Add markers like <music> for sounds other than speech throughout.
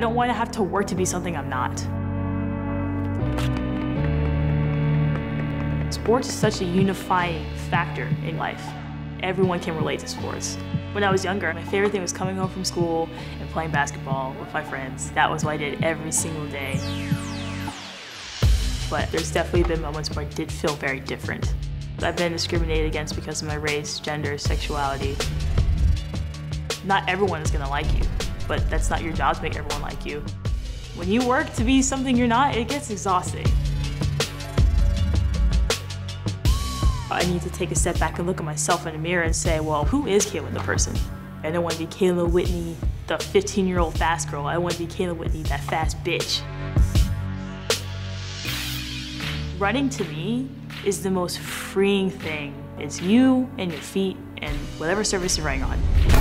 don't want to have to work to be something I'm not. Sports is such a unifying factor in life. Everyone can relate to sports. When I was younger, my favorite thing was coming home from school and playing basketball with my friends. That was what I did every single day. But there's definitely been moments where I did feel very different. I've been discriminated against because of my race, gender, sexuality. Not everyone is gonna like you, but that's not your job to make everyone like you. When you work to be something you're not, it gets exhausting. I need to take a step back and look at myself in the mirror and say, well, who is Kayla the person? I don't want to be Kayla Whitney, the 15 year old fast girl. I want to be Kayla Whitney, that fast bitch. Running to me is the most freeing thing. It's you and your feet and whatever surface you're running on.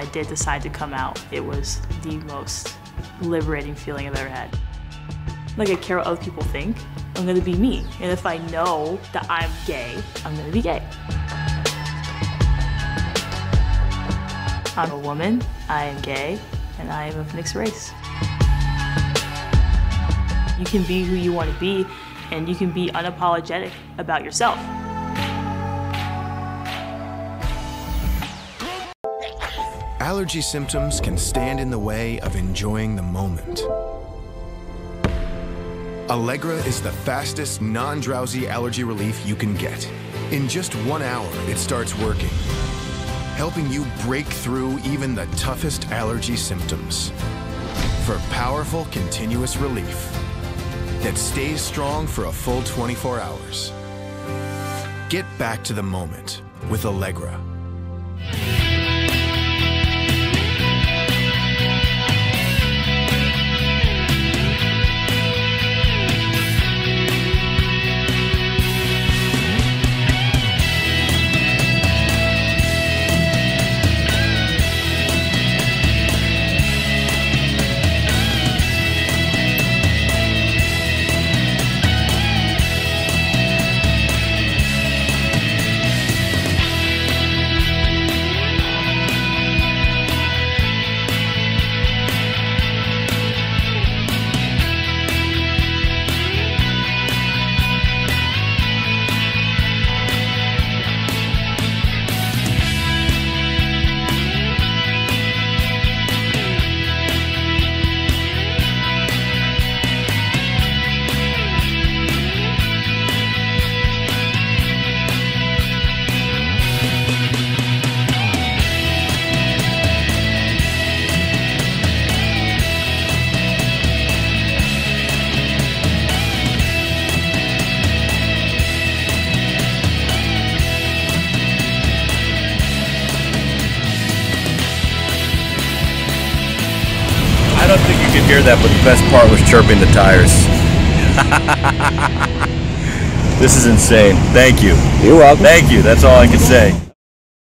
I did decide to come out, it was the most liberating feeling I've ever had. Like I care what other people think, I'm gonna be me. And if I know that I'm gay, I'm gonna be gay. I'm a woman, I am gay, and I am of mixed race. You can be who you want to be, and you can be unapologetic about yourself. Allergy symptoms can stand in the way of enjoying the moment. Allegra is the fastest, non-drowsy allergy relief you can get. In just one hour, it starts working, helping you break through even the toughest allergy symptoms. For powerful, continuous relief that stays strong for a full 24 hours. Get back to the moment with Allegra. Could hear that, but the best part was chirping the tires. <laughs> this is insane. Thank you. You're welcome. Thank you. That's all I can say.